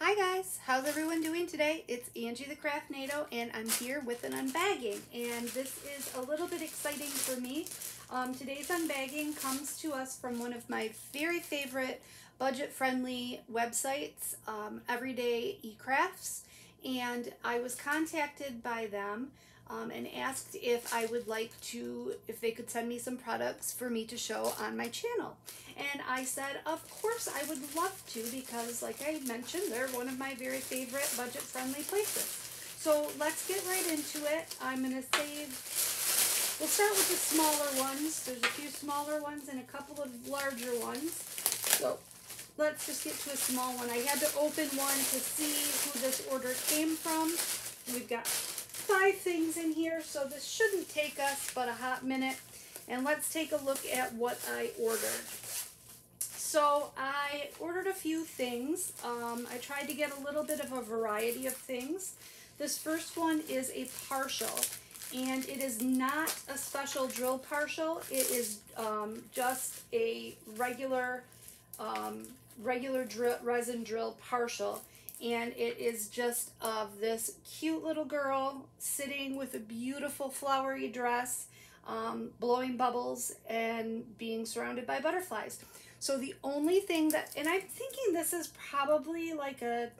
Hi guys, how's everyone doing today? It's Angie the Craftnado and I'm here with an unbagging and this is a little bit exciting for me. Um, today's unbagging comes to us from one of my very favorite budget-friendly websites, um, Everyday eCrafts, and I was contacted by them um, and asked if I would like to, if they could send me some products for me to show on my channel. And I said, of course I would love to because like I mentioned, they're one of my very favorite budget-friendly places. So let's get right into it. I'm going to save, we'll start with the smaller ones. There's a few smaller ones and a couple of larger ones. So let's just get to a small one. I had to open one to see who this order came from. We've got five things in here, so this shouldn't take us but a hot minute. And let's take a look at what I ordered. So I ordered a few things. Um, I tried to get a little bit of a variety of things. This first one is a partial, and it is not a special drill partial. It is um, just a regular, um, regular drill, resin drill partial and it is just of this cute little girl sitting with a beautiful flowery dress, um, blowing bubbles and being surrounded by butterflies. So the only thing that, and I'm thinking this is probably like a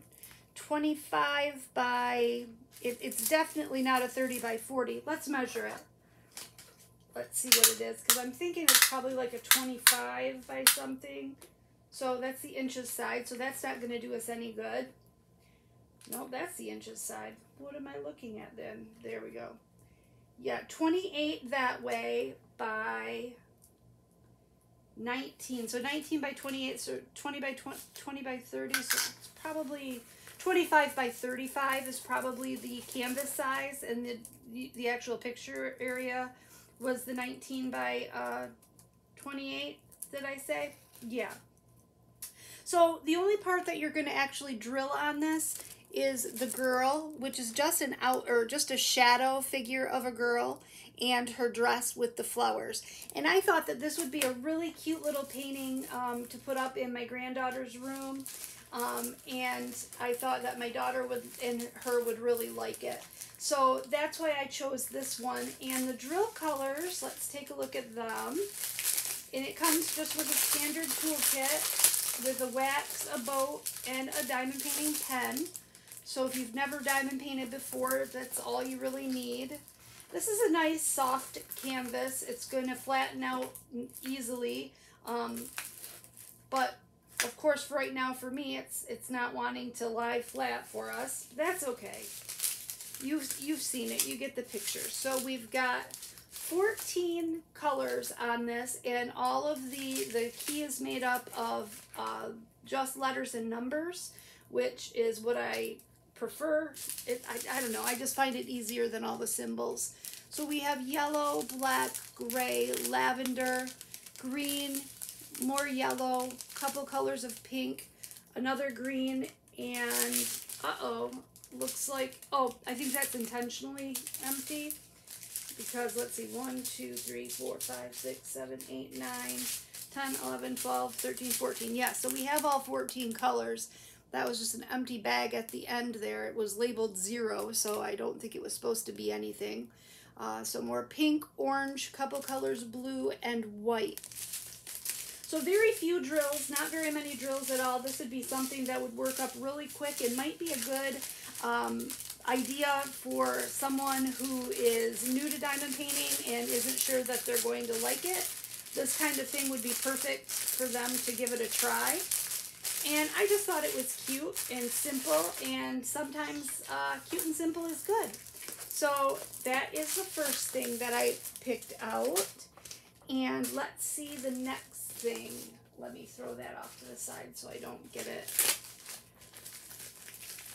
25 by, it, it's definitely not a 30 by 40. Let's measure it. Let's see what it is, because I'm thinking it's probably like a 25 by something. So that's the inches side, so that's not going to do us any good. No, that's the inches side. What am I looking at then? There we go. Yeah, 28 that way by 19. So 19 by 28, so 20 by 20, 20 by 30. So it's probably 25 by 35 is probably the canvas size, and the, the, actual picture area was the 19 by uh, 28, did I say? Yeah. So the only part that you're going to actually drill on this is the girl, which is just an out or just a shadow figure of a girl and her dress with the flowers. And I thought that this would be a really cute little painting um, to put up in my granddaughter's room. Um, and I thought that my daughter would and her would really like it. So that's why I chose this one. And the drill colors, let's take a look at them. And it comes just with a standard toolkit with a wax, a boat, and a diamond painting pen. So if you've never diamond painted before, that's all you really need. This is a nice soft canvas. It's going to flatten out easily. Um, but of course, right now for me, it's it's not wanting to lie flat for us. That's okay. You've, you've seen it. You get the picture. So we've got 14 colors on this, and all of the, the key is made up of uh, just letters and numbers, which is what I prefer it. I, I don't know. I just find it easier than all the symbols. So we have yellow, black, gray, lavender, green, more yellow, couple colors of pink, another green, and uh-oh, looks like, oh, I think that's intentionally empty because let's see, 1, 2, 3, 4, 5, 6, 7, 8, 9, 10, 11, 12, 13, 14. Yeah, so we have all 14 colors. That was just an empty bag at the end there. It was labeled zero, so I don't think it was supposed to be anything. Uh, so more pink, orange, couple colors, blue, and white. So very few drills, not very many drills at all. This would be something that would work up really quick and might be a good um, idea for someone who is new to diamond painting and isn't sure that they're going to like it. This kind of thing would be perfect for them to give it a try. And I just thought it was cute and simple, and sometimes uh, cute and simple is good. So that is the first thing that I picked out. And let's see the next thing. Let me throw that off to the side so I don't get it.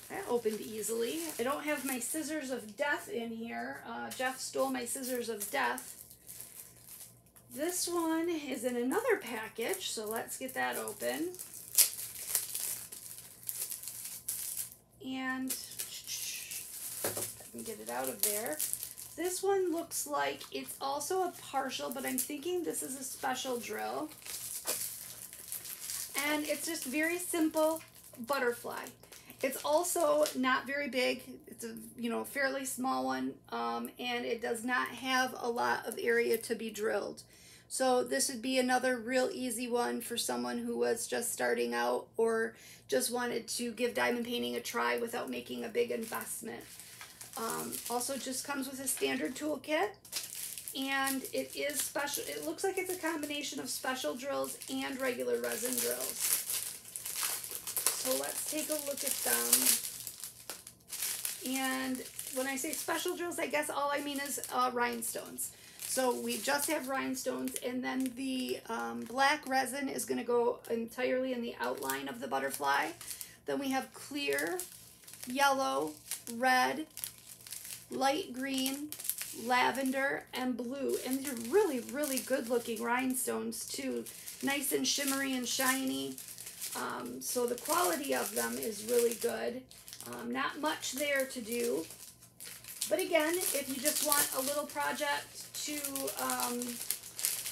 That opened easily. I don't have my scissors of death in here. Uh, Jeff stole my scissors of death. This one is in another package, so let's get that open. And let me get it out of there. This one looks like it's also a partial, but I'm thinking this is a special drill. And it's just very simple butterfly. It's also not very big. It's a you know fairly small one, um, and it does not have a lot of area to be drilled. So this would be another real easy one for someone who was just starting out or just wanted to give diamond painting a try without making a big investment. Um, also just comes with a standard toolkit and it is special. It looks like it's a combination of special drills and regular resin drills. So let's take a look at them. And when I say special drills, I guess all I mean is uh, rhinestones. So we just have rhinestones and then the um, black resin is going to go entirely in the outline of the butterfly. Then we have clear, yellow, red, light green, lavender, and blue. And these are really, really good looking rhinestones too. Nice and shimmery and shiny. Um, so the quality of them is really good. Um, not much there to do. But again, if you just want a little project to um,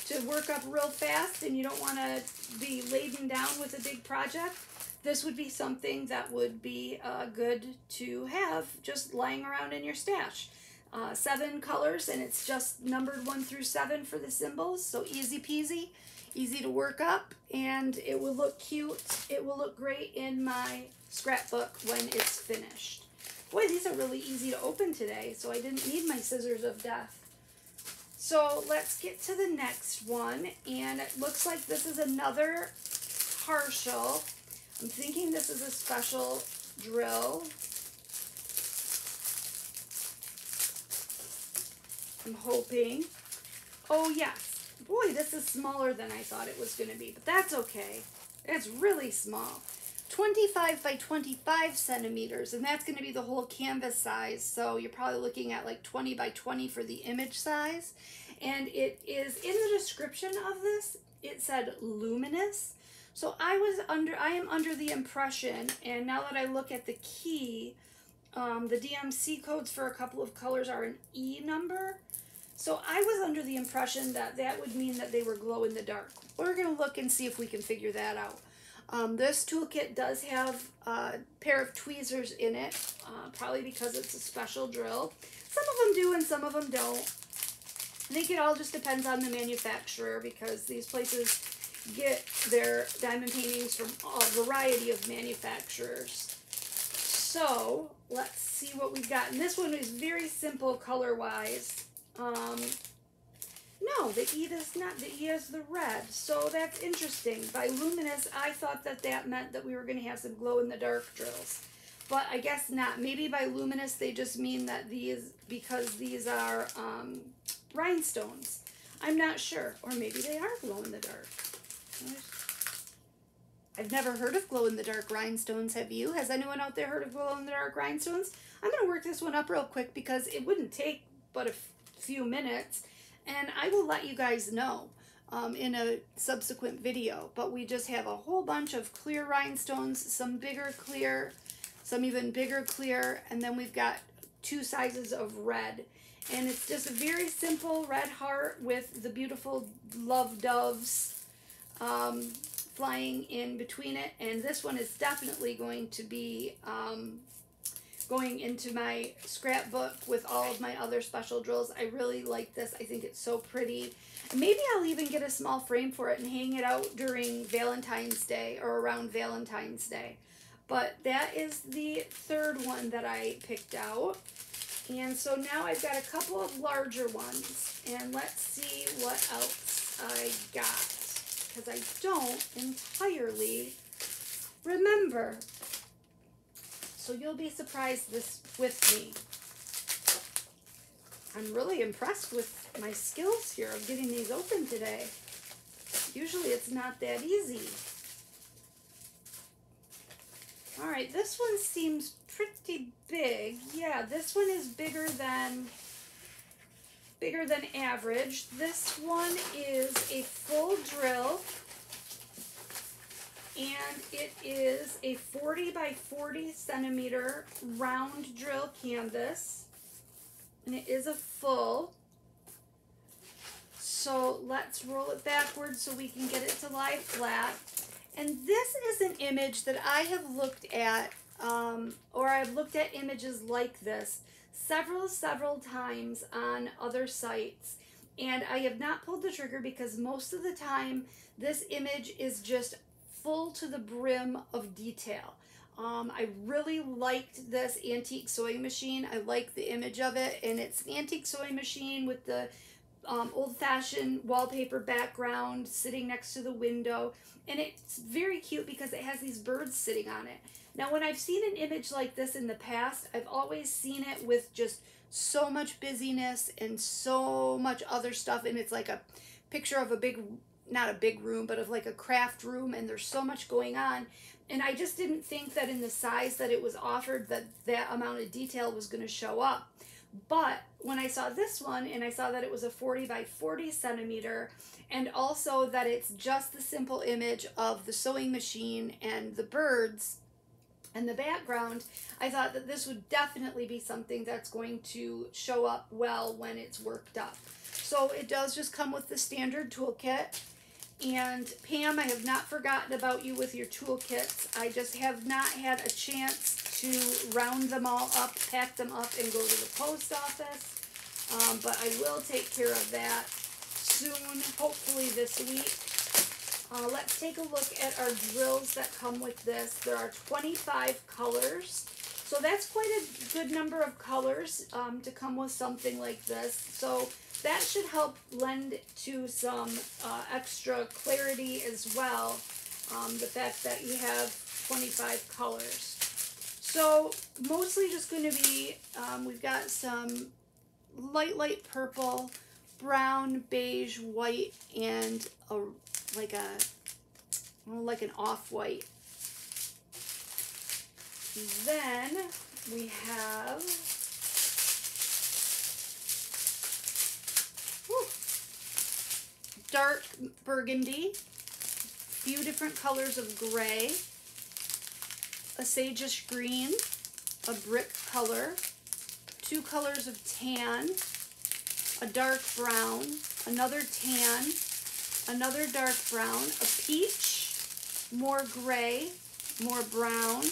to work up real fast and you don't want to be laden down with a big project, this would be something that would be uh, good to have just lying around in your stash. Uh, seven colors and it's just numbered one through seven for the symbols, so easy peasy, easy to work up, and it will look cute. It will look great in my scrapbook when it's finished. Boy, these are really easy to open today, so I didn't need my scissors of death. So let's get to the next one, and it looks like this is another partial. I'm thinking this is a special drill. I'm hoping. Oh yes, boy, this is smaller than I thought it was going to be, but that's okay. It's really small. 25 by 25 centimeters, and that's going to be the whole canvas size. So you're probably looking at like 20 by 20 for the image size. And it is in the description of this, it said luminous. So I was under, I am under the impression, and now that I look at the key, um, the DMC codes for a couple of colors are an E number. So I was under the impression that that would mean that they were glow in the dark. We're going to look and see if we can figure that out. Um, this toolkit does have a pair of tweezers in it, uh, probably because it's a special drill. Some of them do and some of them don't. I think it all just depends on the manufacturer because these places get their diamond paintings from a variety of manufacturers. So let's see what we've got. And this one is very simple color-wise. Um, no, the E does not. The E is the red. So that's interesting. By luminous, I thought that that meant that we were going to have some glow-in-the-dark drills. But I guess not. Maybe by luminous, they just mean that these, because these are um, rhinestones. I'm not sure. Or maybe they are glow-in-the-dark. I've never heard of glow-in-the-dark rhinestones. Have you? Has anyone out there heard of glow-in-the-dark rhinestones? I'm going to work this one up real quick because it wouldn't take but a few minutes and I will let you guys know um, in a subsequent video. But we just have a whole bunch of clear rhinestones, some bigger clear, some even bigger clear, and then we've got two sizes of red. And it's just a very simple red heart with the beautiful love doves um, flying in between it. And this one is definitely going to be um, going into my scrapbook with all of my other special drills. I really like this. I think it's so pretty. maybe I'll even get a small frame for it and hang it out during Valentine's Day or around Valentine's Day. But that is the third one that I picked out. And so now I've got a couple of larger ones. And let's see what else I got. Because I don't entirely remember so you'll be surprised this with me. I'm really impressed with my skills here of getting these open today. Usually it's not that easy. All right, this one seems pretty big. Yeah, this one is bigger than bigger than average. This one is a full drill and it is a 40 by 40 centimeter round drill canvas. And it is a full. So let's roll it backwards so we can get it to lie flat. And this is an image that I have looked at um, or I've looked at images like this several, several times on other sites, and I have not pulled the trigger because most of the time this image is just full to the brim of detail. Um, I really liked this antique sewing machine. I like the image of it, and it's an antique sewing machine with the um, old-fashioned wallpaper background sitting next to the window, and it's very cute because it has these birds sitting on it. Now, when I've seen an image like this in the past, I've always seen it with just so much busyness and so much other stuff, and it's like a picture of a big, not a big room, but of like a craft room, and there's so much going on. And I just didn't think that in the size that it was offered that that amount of detail was going to show up. But when I saw this one and I saw that it was a 40 by 40 centimeter and also that it's just the simple image of the sewing machine and the birds and the background, I thought that this would definitely be something that's going to show up well when it's worked up. So it does just come with the standard toolkit. And Pam, I have not forgotten about you with your toolkits. I just have not had a chance to round them all up, pack them up, and go to the post office. Um, but I will take care of that soon, hopefully this week. Uh, let's take a look at our drills that come with this. There are 25 colors. So that's quite a good number of colors um, to come with something like this. So that should help lend to some uh, extra clarity as well. Um, the fact that you have 25 colors. So mostly just going to be, um, we've got some light, light purple, brown, beige, white, and a like a like an off-white. Then we have whew, dark burgundy, few different colors of gray, a sageish green, a brick color, two colors of tan, a dark brown, another tan, another dark brown, a peach, more gray, more brown,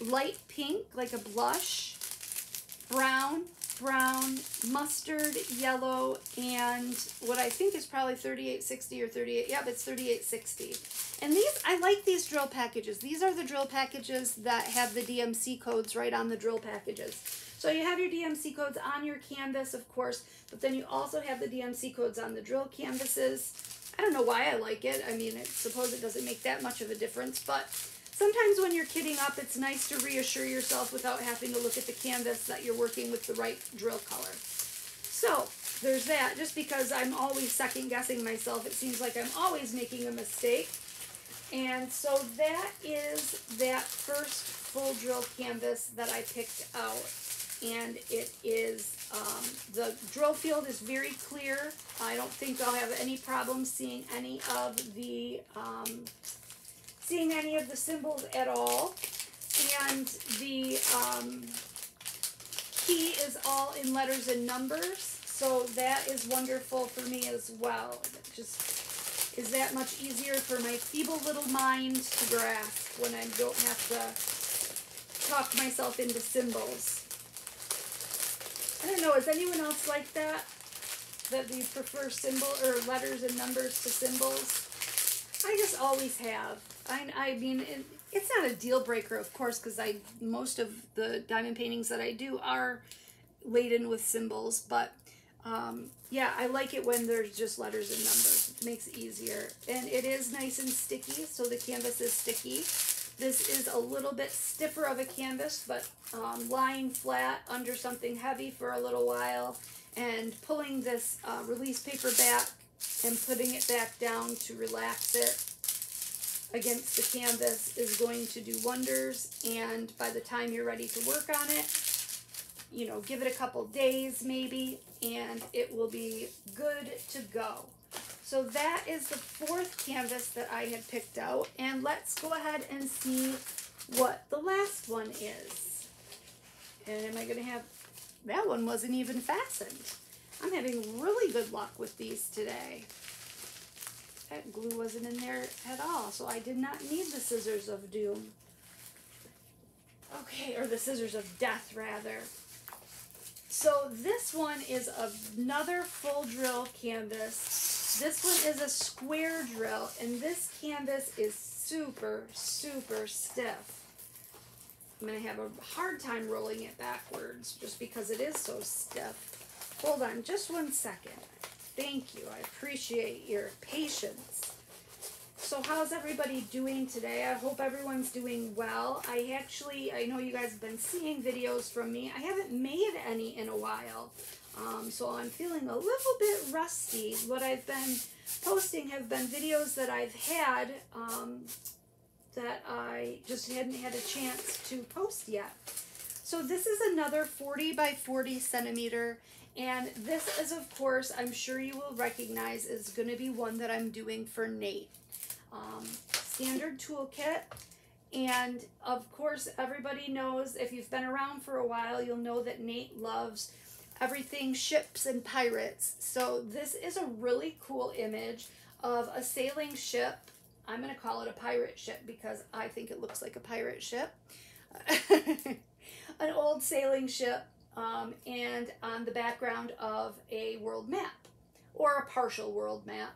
light pink like a blush, brown, brown, mustard, yellow, and what I think is probably 3860 or 38, yeah, it's 3860. And these, I like these drill packages. These are the drill packages that have the DMC codes right on the drill packages. So you have your DMC codes on your canvas, of course, but then you also have the DMC codes on the drill canvases. I don't know why I like it. I mean, I suppose it doesn't make that much of a difference, but sometimes when you're kitting up, it's nice to reassure yourself without having to look at the canvas that you're working with the right drill color. So there's that. Just because I'm always second guessing myself, it seems like I'm always making a mistake. And so that is that first full drill canvas that I picked out and it is, um, the drill field is very clear. I don't think I'll have any problem seeing any of the, um, seeing any of the symbols at all. And the um, key is all in letters and numbers, so that is wonderful for me as well. It just is that much easier for my feeble little mind to grasp when I don't have to talk myself into symbols. I don't know, is anyone else like that? That you prefer symbol or letters and numbers to symbols? I just always have. I, I mean, it, it's not a deal breaker, of course, because I most of the diamond paintings that I do are laden with symbols, but um, yeah, I like it when there's just letters and numbers. It makes it easier. And it is nice and sticky, so the canvas is sticky. This is a little bit stiffer of a canvas, but um, lying flat under something heavy for a little while and pulling this uh, release paper back and putting it back down to relax it against the canvas is going to do wonders and by the time you're ready to work on it you know give it a couple days maybe and it will be good to go so that is the fourth canvas that I had picked out. And let's go ahead and see what the last one is. And am I going to have, that one wasn't even fastened. I'm having really good luck with these today. That glue wasn't in there at all, so I did not need the scissors of doom. Okay, or the scissors of death, rather. So this one is another full drill canvas. This one is a square drill, and this canvas is super, super stiff. I'm going to have a hard time rolling it backwards just because it is so stiff. Hold on just one second. Thank you. I appreciate your patience. So how's everybody doing today? I hope everyone's doing well. I actually, I know you guys have been seeing videos from me. I haven't made any in a while. Um, so I'm feeling a little bit rusty. What I've been posting have been videos that I've had um, that I just hadn't had a chance to post yet. So this is another 40 by 40 centimeter and this is of course I'm sure you will recognize is going to be one that I'm doing for Nate. Um, standard toolkit and of course everybody knows if you've been around for a while you'll know that Nate loves everything ships and pirates. So this is a really cool image of a sailing ship I'm going to call it a pirate ship because I think it looks like a pirate ship. An old sailing ship um, and on the background of a world map or a partial world map.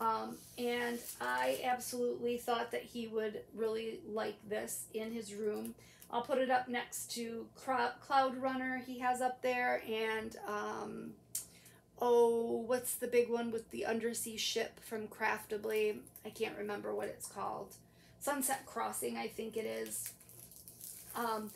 Um, and I absolutely thought that he would really like this in his room. I'll put it up next to Cloud Runner he has up there and um, oh, what's the big one with the undersea ship from Craftibly? I can't remember what it's called. Sunset Crossing, I think it is. Um,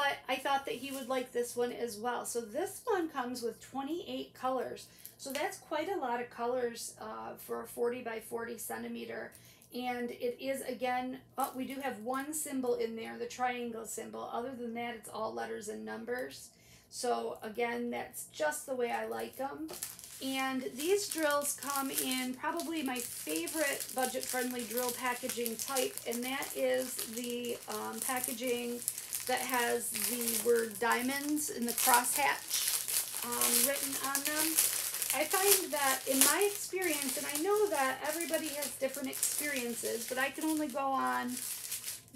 but I thought that he would like this one as well. So this one comes with 28 colors. So that's quite a lot of colors uh, for a 40 by 40 centimeter. And it is, again, oh, we do have one symbol in there, the triangle symbol. Other than that, it's all letters and numbers. So again, that's just the way I like them. And these drills come in probably my favorite budget-friendly drill packaging type, and that is the um, packaging that has the word diamonds in the crosshatch um, written on them. I find that in my experience, and I know that everybody has different experiences, but I can only go on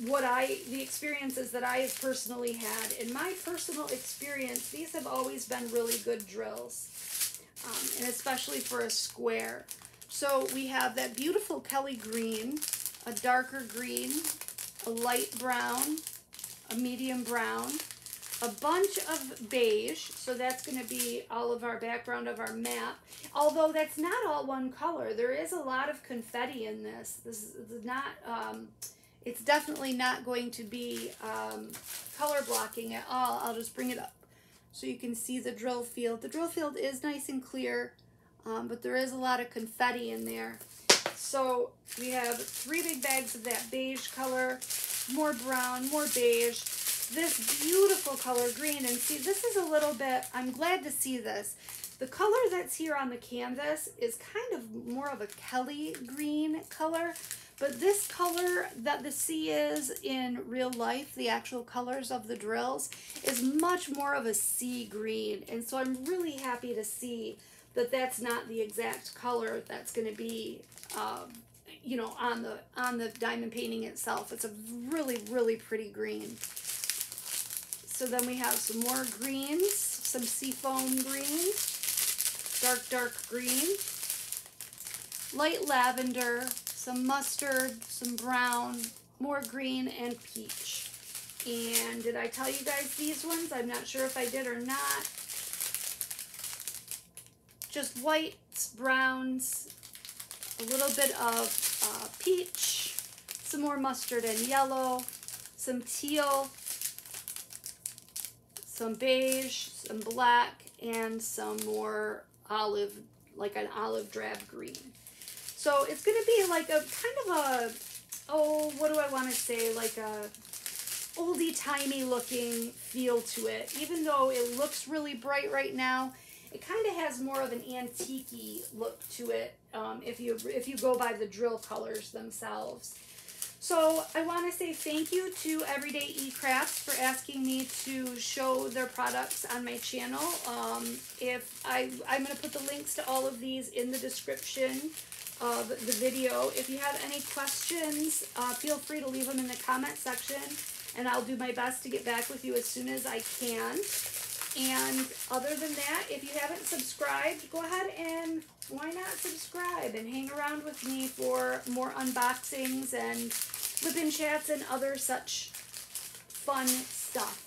what I, the experiences that I have personally had. In my personal experience, these have always been really good drills, um, and especially for a square. So we have that beautiful Kelly green, a darker green, a light brown, a medium brown, a bunch of beige, so that's going to be all of our background of our map. Although that's not all one color. There is a lot of confetti in this. This is not... Um, it's definitely not going to be um, color blocking at all. I'll just bring it up so you can see the drill field. The drill field is nice and clear, um, but there is a lot of confetti in there. So we have three big bags of that beige color, more brown, more beige, this beautiful color green. And see, this is a little bit, I'm glad to see this. The color that's here on the canvas is kind of more of a Kelly green color, but this color that the sea is in real life, the actual colors of the drills, is much more of a sea green. And so I'm really happy to see that that's not the exact color that's going to be, um, you know, on the on the diamond painting itself. It's a really, really pretty green. So then we have some more greens, some seafoam greens, dark, dark green, light lavender, some mustard, some brown, more green, and peach. And did I tell you guys these ones? I'm not sure if I did or not. Just whites, browns, a little bit of uh, peach, some more mustard and yellow, some teal, some beige, some black, and some more olive, like an olive drab green. So it's going to be like a kind of a, oh, what do I want to say, like a oldie-timey looking feel to it. Even though it looks really bright right now, it kind of has more of an antique look to it um, if you if you go by the drill colors themselves. So I want to say thank you to Everyday eCrafts for asking me to show their products on my channel. Um, if I, I'm going to put the links to all of these in the description of the video. If you have any questions, uh, feel free to leave them in the comment section. and I'll do my best to get back with you as soon as I can. And other than that, if you haven't subscribed, go ahead and why not subscribe and hang around with me for more unboxings and flip chats and other such fun stuff.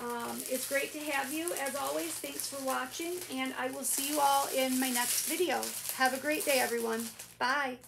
Um, it's great to have you. As always, thanks for watching, and I will see you all in my next video. Have a great day, everyone. Bye.